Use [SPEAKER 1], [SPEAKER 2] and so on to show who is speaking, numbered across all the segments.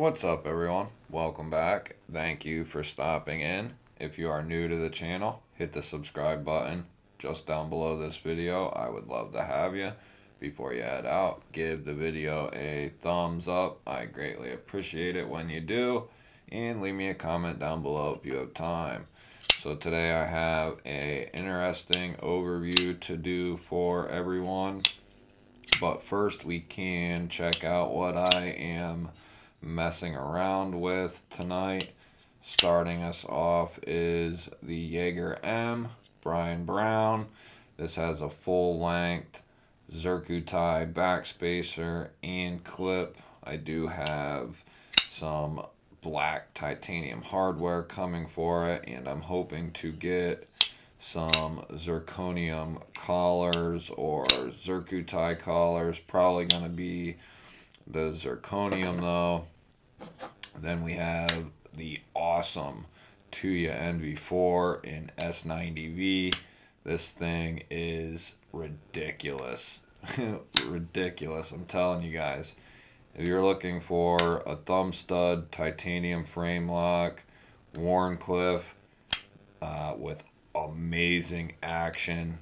[SPEAKER 1] What's up everyone? Welcome back. Thank you for stopping in. If you are new to the channel, hit the subscribe button just down below this video. I would love to have you. Before you head out, give the video a thumbs up. I greatly appreciate it when you do. And leave me a comment down below if you have time. So today I have a interesting overview to do for everyone. But first we can check out what I am messing around with tonight. Starting us off is the Jaeger M, Brian Brown. This has a full length Zircuti backspacer and clip. I do have some black titanium hardware coming for it and I'm hoping to get some zirconium collars or zircuti collars probably going to be the zirconium though. Then we have the awesome Tuya NV4 in S90V this thing is ridiculous. Ridiculous I'm telling you guys. If you're looking for a thumb stud titanium frame lock, Wharncliffe uh, with amazing action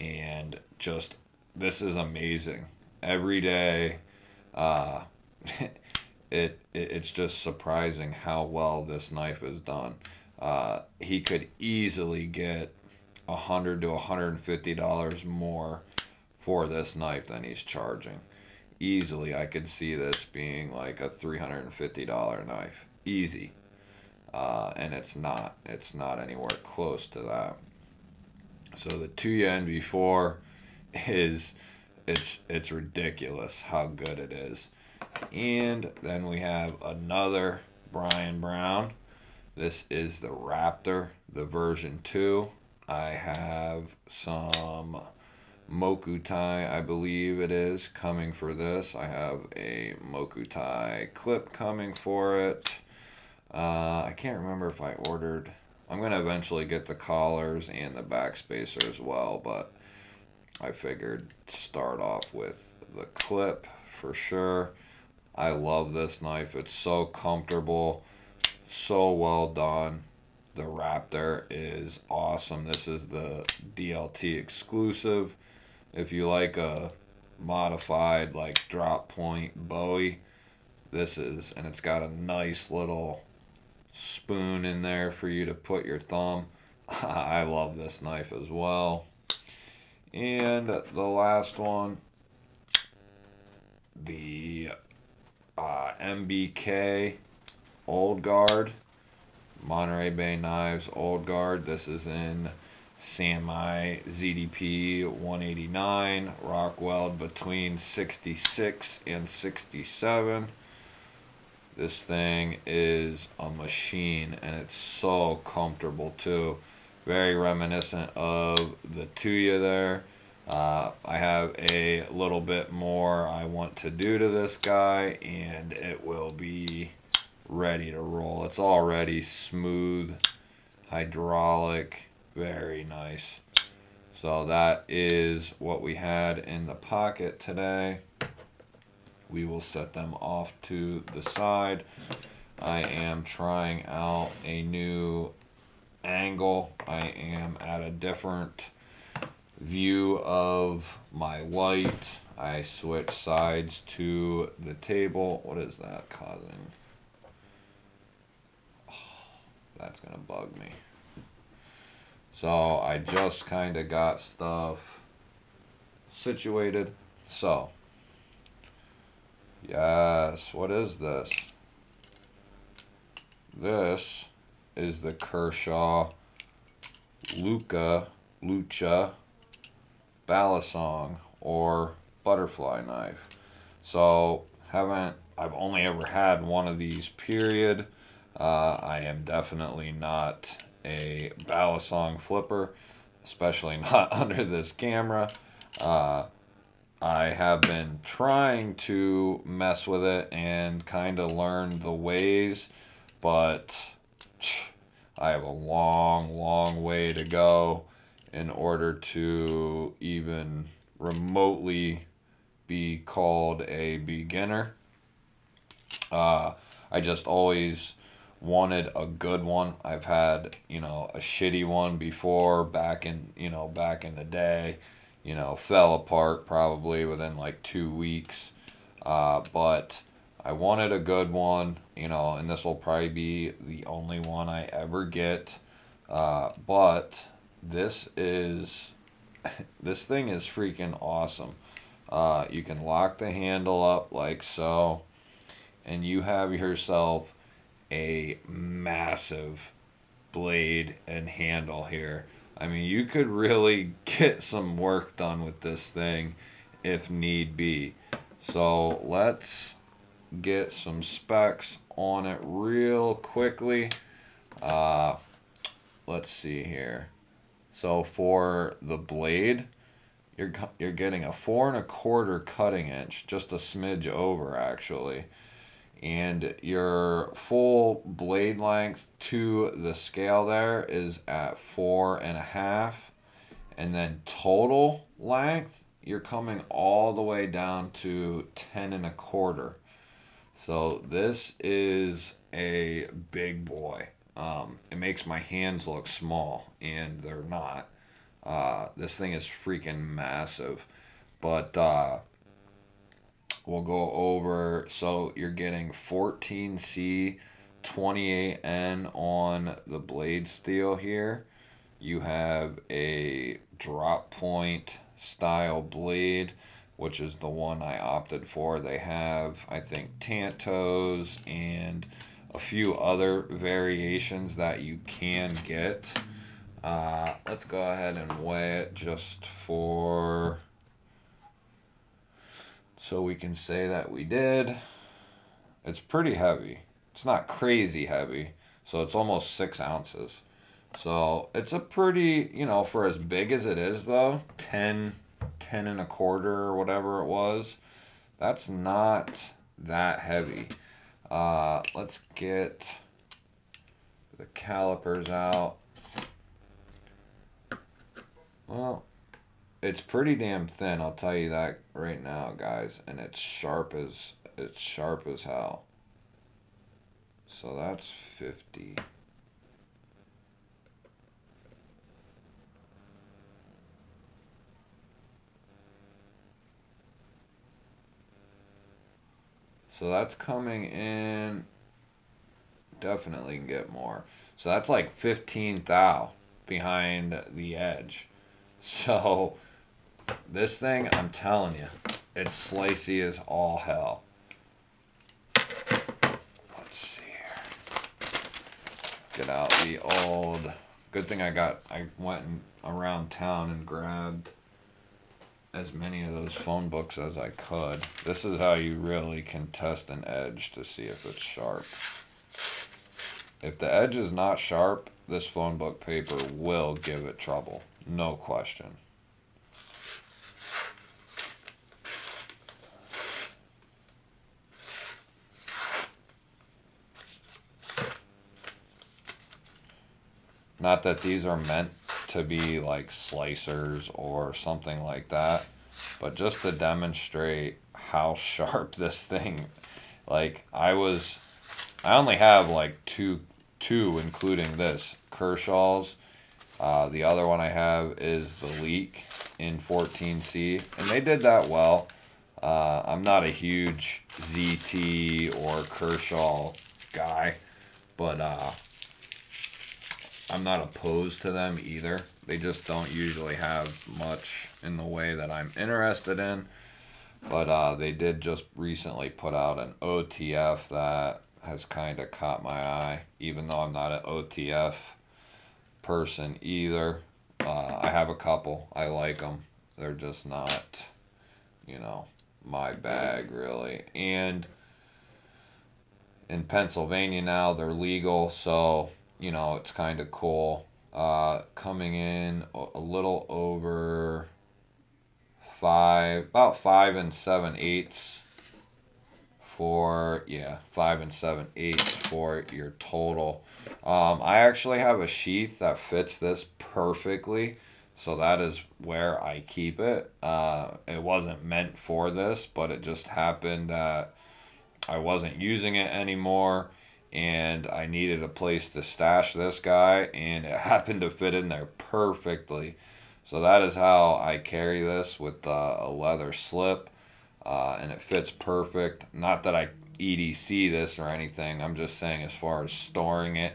[SPEAKER 1] and just this is amazing. Every day. Uh, it, it it's just surprising how well this knife is done. Uh, he could easily get a hundred to hundred and fifty dollars more for this knife than he's charging easily I could see this being like a $350 knife. Easy. Uh, and it's not. It's not anywhere close to that. So the Tuya NV4 is it's it's ridiculous how good it is. And then we have another Brian Brown. This is the Raptor, the version 2. I have some Mokuti, I believe it is, coming for this. I have a Mokuti clip coming for it. Uh, I can't remember if I ordered... I'm going to eventually get the collars and the backspacer as well, but I figured start off with the clip for sure. I love this knife. It's so comfortable, so well done. The Raptor is awesome. This is the DLT exclusive if you like a modified like drop point Bowie, this is, and it's got a nice little spoon in there for you to put your thumb. I love this knife as well. And the last one, the uh, MBK Old Guard, Monterey Bay Knives Old Guard. This is in Sanmai ZDP 189, Rockwell between 66 and 67. This thing is a machine and it's so comfortable too. Very reminiscent of the Tuya there. Uh, I have a little bit more I want to do to this guy and it will be ready to roll. It's already smooth, hydraulic, very nice. So that is what we had in the pocket today. We will set them off to the side. I am trying out a new angle. I am at a different view of my light. I switch sides to the table. What is that causing? Oh, that's going to bug me. So I just kind of got stuff situated. So, yes, what is this? This is the Kershaw Luca Lucha Balisong or butterfly knife. So haven't I've only ever had one of these period. Uh, I am definitely not a Balisong flipper, especially not under this camera. Uh, I have been trying to mess with it and kind of learn the ways, but I have a long, long way to go in order to even remotely be called a beginner. Uh, I just always wanted a good one. I've had, you know, a shitty one before back in, you know, back in the day. You know, fell apart probably within like two weeks. Uh, but I wanted a good one, you know, and this will probably be the only one I ever get. Uh, but this is, this thing is freaking awesome. Uh, you can lock the handle up like so, and you have yourself a massive blade and handle here. I mean, you could really get some work done with this thing if need be. So let's get some specs on it real quickly. Uh, let's see here. So for the blade, you're you're getting a four and a quarter cutting inch, just a smidge over actually and your full blade length to the scale there is at four and a half and then total length you're coming all the way down to 10 and a quarter so this is a big boy um, it makes my hands look small and they're not uh, this thing is freaking massive but uh, we'll go over. So you're getting 14C 28N on the blade steel here. You have a drop point style blade, which is the one I opted for. They have, I think, Tantos and a few other variations that you can get. Uh, let's go ahead and weigh it just for so we can say that we did. It's pretty heavy. It's not crazy heavy. So it's almost six ounces. So it's a pretty, you know, for as big as it is though, 10, 10 and a quarter or whatever it was, that's not that heavy. Uh, let's get the calipers out. Well, it's pretty damn thin, I'll tell you that right now, guys, and it's sharp as it's sharp as hell. So that's 50. So that's coming in. Definitely can get more. So that's like 15 thou behind the edge. So this thing, I'm telling you, it's slicey as all hell. Let's see here. Get out the old. Good thing I got. I went around town and grabbed as many of those phone books as I could. This is how you really can test an edge to see if it's sharp. If the edge is not sharp, this phone book paper will give it trouble. No question. Not that these are meant to be like slicers or something like that, but just to demonstrate how sharp this thing, like I was, I only have like two, two including this, Kershaw's. Uh, the other one I have is the Leek in 14C, and they did that well. Uh, I'm not a huge ZT or Kershaw guy, but uh, I'm not opposed to them either. They just don't usually have much in the way that I'm interested in. But uh, they did just recently put out an OTF that has kind of caught my eye, even though I'm not an OTF person either. Uh, I have a couple. I like them. They're just not, you know, my bag really. And in Pennsylvania now, they're legal, so you know, it's kind of cool. Uh, coming in a little over five, about five and seven eighths for, yeah, five and seven eighths for your total. Um, I actually have a sheath that fits this perfectly. So that is where I keep it. Uh, it wasn't meant for this, but it just happened that I wasn't using it anymore and I needed a place to stash this guy and it happened to fit in there perfectly. So that is how I carry this with uh, a leather slip uh, and it fits perfect. Not that I EDC this or anything. I'm just saying as far as storing it,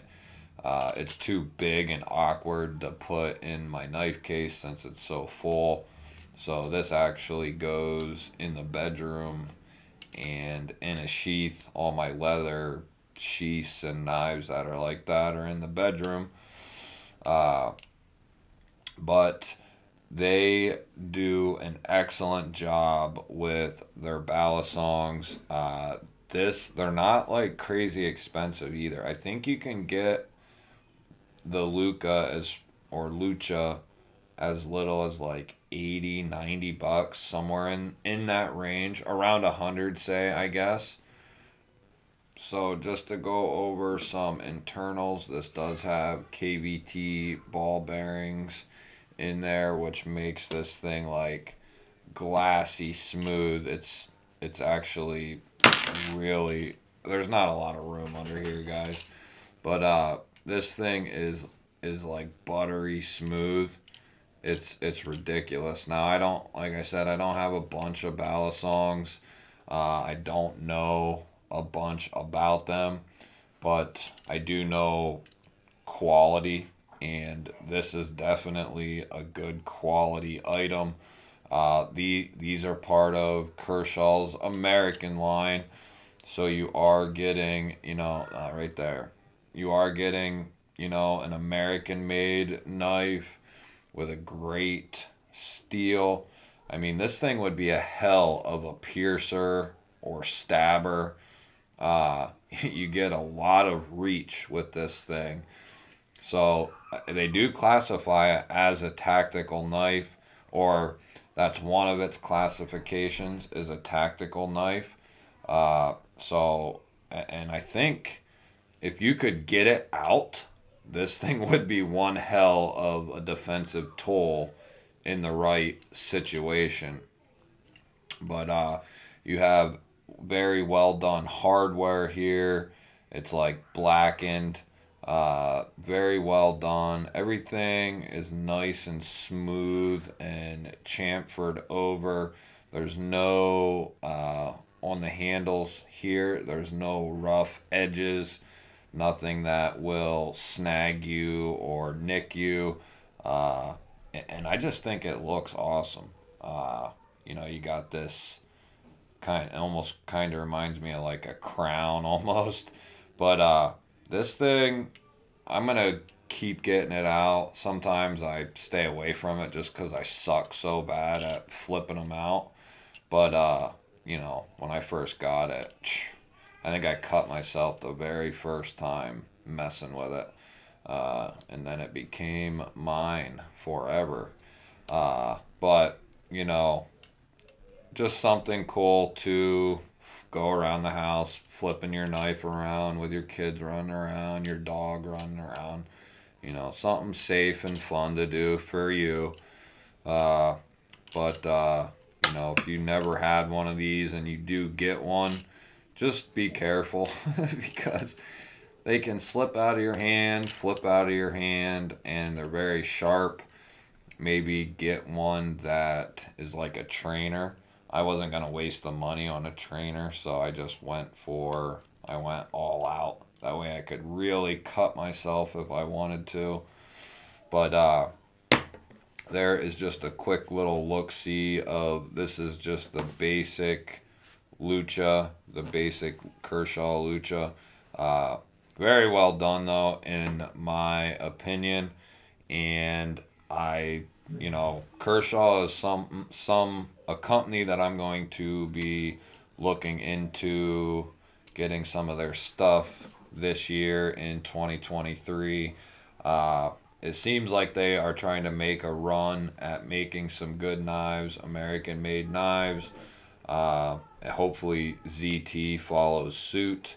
[SPEAKER 1] uh, it's too big and awkward to put in my knife case since it's so full. So this actually goes in the bedroom and in a sheath. All my leather sheaths and knives that are like that are in the bedroom. Uh, but they do an excellent job with their balisongs. Uh, this they're not like crazy expensive either. I think you can get the Luca as or Lucha as little as like 80 90 bucks somewhere in in that range around a 100 say i guess so just to go over some internals this does have kvt ball bearings in there which makes this thing like glassy smooth. It's it's actually really there's not a lot of room under here guys. But uh this thing is is like buttery smooth. It's it's ridiculous. Now i don't like i said i don't have a bunch of balisongs uh, i don't know a bunch about them but i do know quality and this is definitely a good quality item uh, the these are part of kershaw's american line so you are getting, you know, uh, right there, you are getting, you know, an American made knife with a great steel. I mean, this thing would be a hell of a piercer or stabber. Uh, you get a lot of reach with this thing. So uh, they do classify it as a tactical knife, or that's one of its classifications is a tactical knife. Uh, so, and I think if you could get it out, this thing would be one hell of a defensive tool in the right situation. But uh, you have very well done hardware here. It's like blackened, uh, very well done. Everything is nice and smooth and chamfered over. There's no uh, on the handles here. There's no rough edges, nothing that will snag you or nick you. Uh, and I just think it looks awesome. Uh, you know, you got this kind almost kind of reminds me of like a crown almost. But uh, this thing, I'm to keep getting it out. Sometimes I stay away from it just because I suck so bad at flipping them out. But uh, you know, when I first got it, I think I cut myself the very first time messing with it. Uh, and then it became mine forever. Uh, but, you know, just something cool to go around the house, flipping your knife around with your kids running around, your dog running around. You know, something safe and fun to do for you. Uh, but, uh, you know, if you never had one of these and you do get one, just be careful because they can slip out of your hand, flip out of your hand, and they're very sharp. Maybe get one that is like a trainer. I wasn't going to waste the money on a trainer, so I just went for, I went all out. That way I could really cut myself if I wanted to. But, uh, there is just a quick little look-see of this is just the basic lucha, the basic Kershaw lucha. Uh, very well done though, in my opinion, and I, you know, Kershaw is some some a company that I'm going to be looking into getting some of their stuff this year in 2023. Uh, it seems like they are trying to make a run at making some good knives, American made knives. Uh, hopefully, ZT follows suit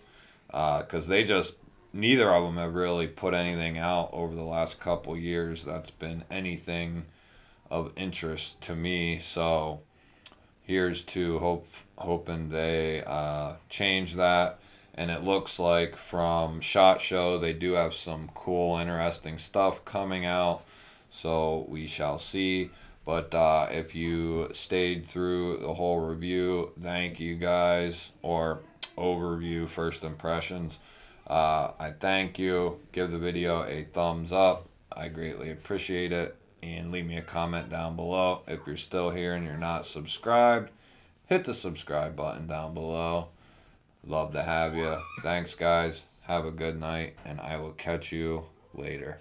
[SPEAKER 1] because uh, they just, neither of them have really put anything out over the last couple years that's been anything of interest to me. So, here's to hope hoping they uh, change that. And it looks like from shot show they do have some cool interesting stuff coming out so we shall see. But uh, if you stayed through the whole review thank you guys or overview first impressions uh, i thank you. Give the video a thumbs up. I greatly appreciate it and leave me a comment down below if you're still here and you're not subscribed hit the subscribe button down below Love to have you. Thanks, guys. Have a good night, and I will catch you later.